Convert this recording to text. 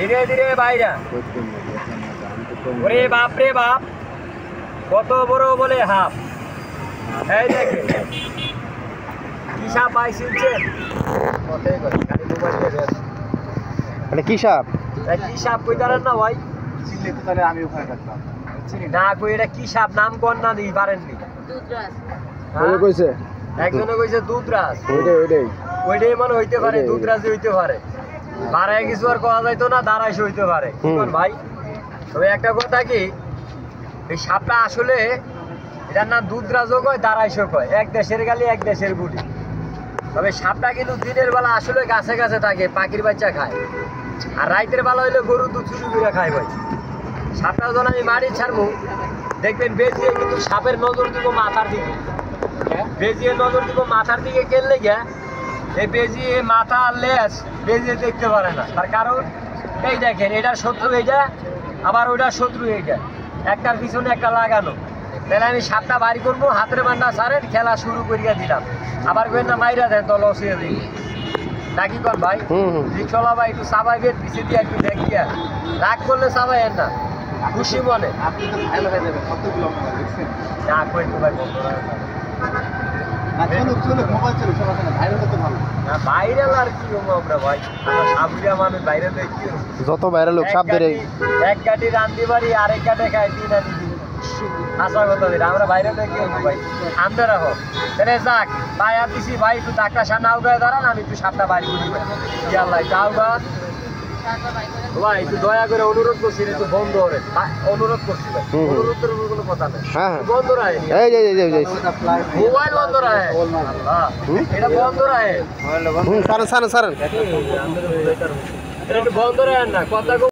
ধীরে ধীরে বাইরা। ওরে বাপ রে বাপ কত বড় বলে হাফ। এই দেখে কি সাপ দিয়ে ব্যস্ত। এটা কি সাপ? কি সাপ কই দাঁড়ান না ভাই? চিনলে তো তাহলে আমি ওখানে থাকতাম চিনি না কই এটা কি সাপ? নাম কোন না দিই পারেননি দুধরাজ। হ্যাঁ? কইছে? একজনে কইছে দুধরাজ। ওইটাই ওইটাই। ওইটাই মনে হইতে পারে ওইটাই। দুধরাজি হইতে পারে। বাড়ায় কিছু আর করা যাইতো না দাঁড়াইশো হইতে পারে। ভাই তবে একটা কথা কি এই সাপটা আসলে এটার নাম দুধরাজও কয় দাঁড়াইশো কয় এক দেশের গালি এক দেশের গুলি। তবে সাপটা কিন্তু দিনের বেলা আসলে গাছে গাছে থাকে পাখির বাচ্চা খায়। আর রাইতের বেলা হইলে গরু দুধ চুরি করে খায় ভাই। সাপটা যখন আমি মারি ছাড়বো দেখবেন বেজিয়ে কিন্তু সাপের নজর দিব মাথার দিকে। বেজিয়ে নজর দিব মাথার দিকে কেললে গিয়া এই বেজিয়ে মাথা আর লেজ বেজিয়ে দেখতে পারে না। তার কারণ এই দেখেন এটার শত্রু এইটা আবার ওইটার শত্রু এইটা। একটার পিছনে একটা লাগানো। তাহলে আমি সাতটা বাড়ি করব হাতের বান্ডা সারেন খেলা শুরু করিয়া দিলাম। আবার কেন না মাইরা দেন তো লসিয়ে দিই নাকি কর ভাই? রিক্সলা ভাই একটু সাবাইবেন পিছিয়ে দিয়ে একটু দেখিয়া। রাগ করলে সাবাইয়েন না। খুশি মনে। তো দেখছেন? না কই একটু ভাই বন্ধ ভাইরাল আর কি হব আমরা ভাই? আমরা সাবরিয়া মানুষ বাইরে দেখি। যত বাইরে লোক সাপ ধরে এক গাড়ি রান্ধি বাড়ি আরেক গাড়ি খাই আনি দিন। আশা আমরা বাইরে দেখি হব ভাই। আনতে রাখো। তাহলে যাক ভাই আর দিছি ভাই একটু ডাক্তার সামনে আউগায় দাঁড়ান আমি একটু সাপটা বাড়ি করি ভাই ইয়াল্লাহ ভাই একটু দয়া করে অনুরোধ করছি একটু বন্ধ করে অনুরোধ করছি ভাই। কোনো কথা নেই। বন্ধ রাখে এই যে এই যে এই মোবাইল বন্ধ এটা বন্ধ রাখে সারেন সারেন সারেন। একটু বন্ধ রায় না কথা